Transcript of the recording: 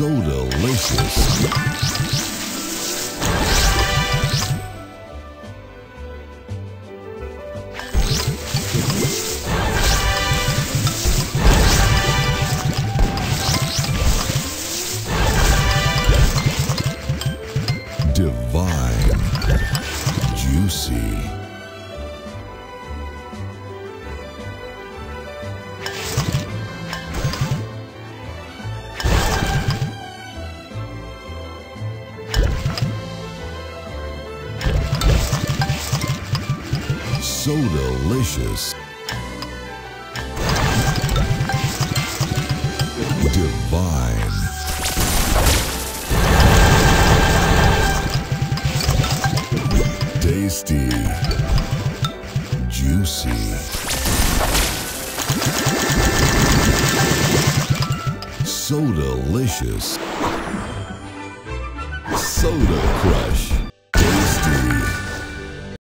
So delicious. Divine. Juicy. So delicious. Divine. Tasty. Juicy. So delicious. Soda Crush.